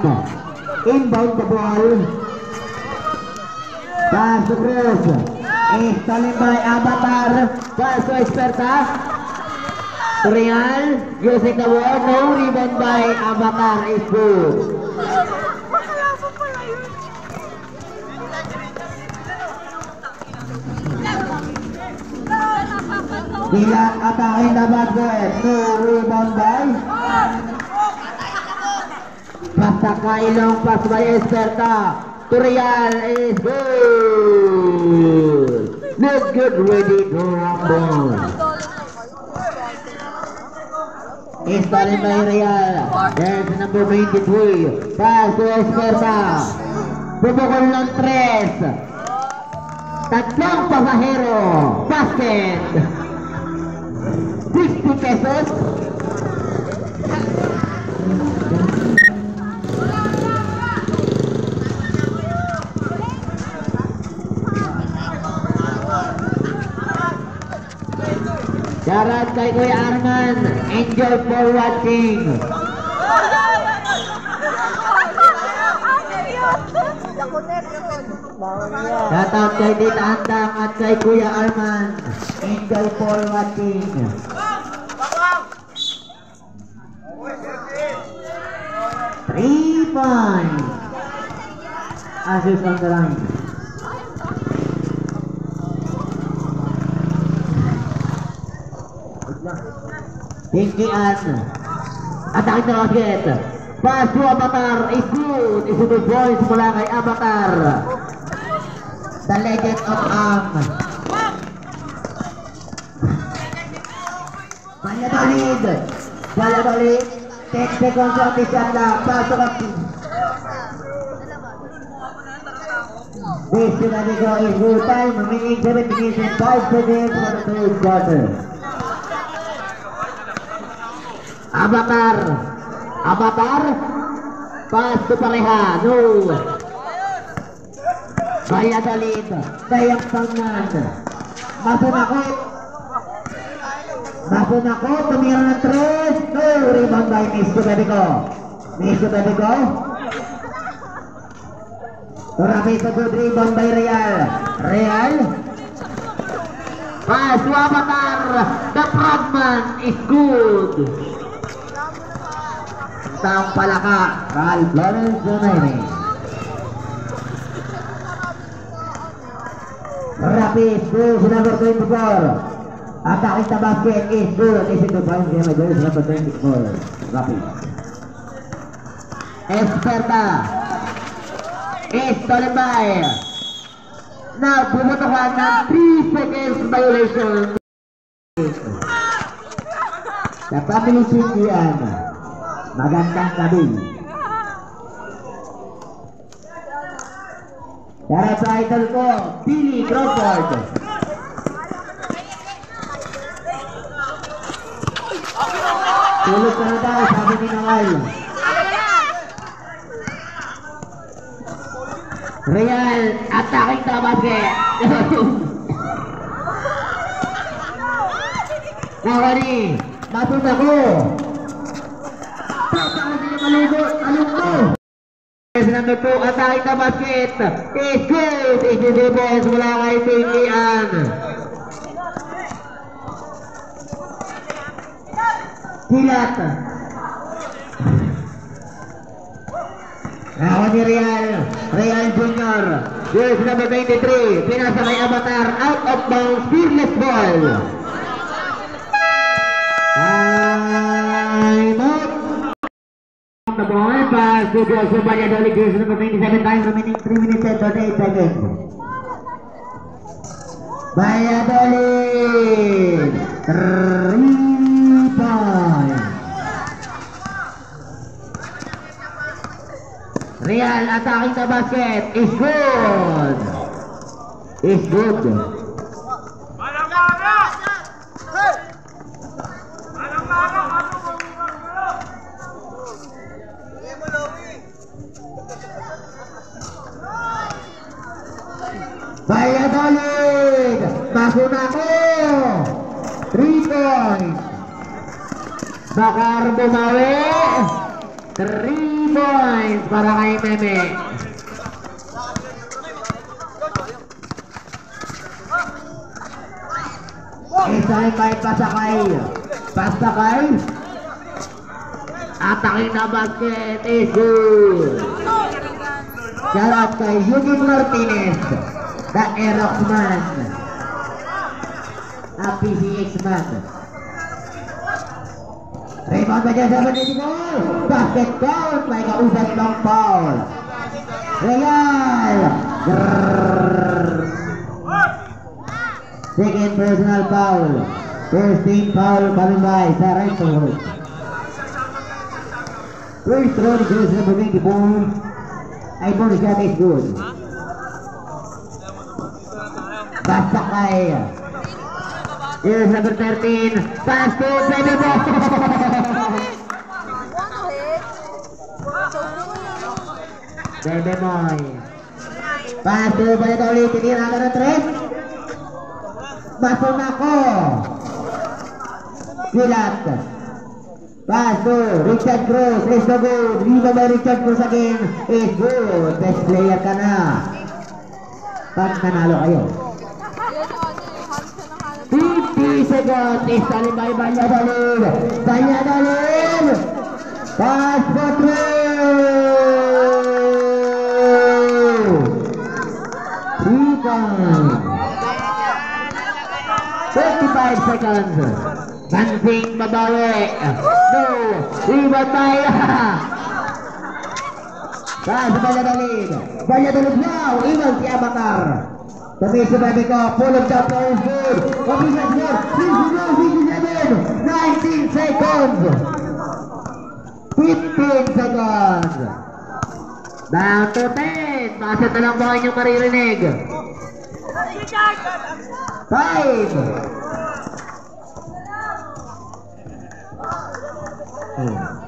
Inbound the ball. Pass Cruz. By Avatar. Pass Experta. Real. Using the. No rebound by Avatar. Is good. Attacking the basket. No rebound by. Basta kailong pass by Esperta. To Real is good. Not good ready to rumble. Is stolen by Real. There's number 23. Pass to Esperta. Bubukol ng tres. Tatlong pasahero. Basket. 60 pesos. Shoutout kay Kuya Arman. Enjoy for watching. Shoutout kay Tita Andang at kay Kuya Arman. Enjoy for watching. Three points. Assist on the line. Tinggian. Atake na basket. Pass to Avatar is good. Is good points mula kay Avatar. The legend of Ang. Valladolid. Valladolid. 10 seconds on the shot clock. Pasok ang This Sinadigo is good time. Remaining 7 minutes and 5 seconds for the third quarter. Avatar. Avatar. Pass to pareha. No. Valladolid. Dayang Pangnan. Masunakot. Masunakot. Tumira ng tres. No. Rebound by Miss Cubedico. Miss. Turabi sa good rebound by Real. Real. Pass to Avatar. The frogman is good. Isang palaka. Ralph Lawrence Donaire. Rapid goes number 24. Attacking the basket is good. Is it the point game goes number 24. Rapid. Esperta. Is stolen by. Now, pumutukan ng 3 seconds violation. Sa family Sindian. Magandang gabi. Para sa idol ko, Billy Crawford. Tulog ka na daw, sabi ni Nawal. Real, attacking the basket. Nawari, matun ako. Saan niya malugo? Along mo. Yes, number 2, attacking the basket. Ni Junior. Yes, number 23. Pinasa kay Avatar. Out of bounds. Fearless ball. To Joseph Valladolid. Yes, number 27. Time remaining 3 minutes and 38 seconds. Valladolid. 3 points. Real attacking the basket is good. Is good. Valladolid! Basunako! 3 points! Bakar bumawi! 3 points para kay Meme. Isang kay Pasakay. Pasakay. Ataking na basket is good. Martinez. The Aerox man. A PCX man. Rebound ba dyan sa Manitico? Basket count. May kausap ng foul. Real. Grrrr. Second personal foul. First team foul coming by sa right forward. First throw Cruz na buming di ball. Ball shot is good. Basta kay. Here's number 13. Pass to baby ball. Baby boy. Pass to balik ulit. Tinira ka na tres. Baso na ko. Silat. Pass to Richard Cruz. Is the good. Viva by Richard Cruz again. Is good. Best player ka na. Pag nanalo kayo. 50 seconds. Istalin by Banyadalin. Banyadalin. Pass for three. Second. 55 seconds. Dancing babawi. No. Iba tayo. Pass Banyadalin. Banyadalin now. Iwan si Abatar. Kami sa baby ko, pull up the seconds. 15 seconds. Down to 10. Bakit na ba inyong maririnig? 5. Mm.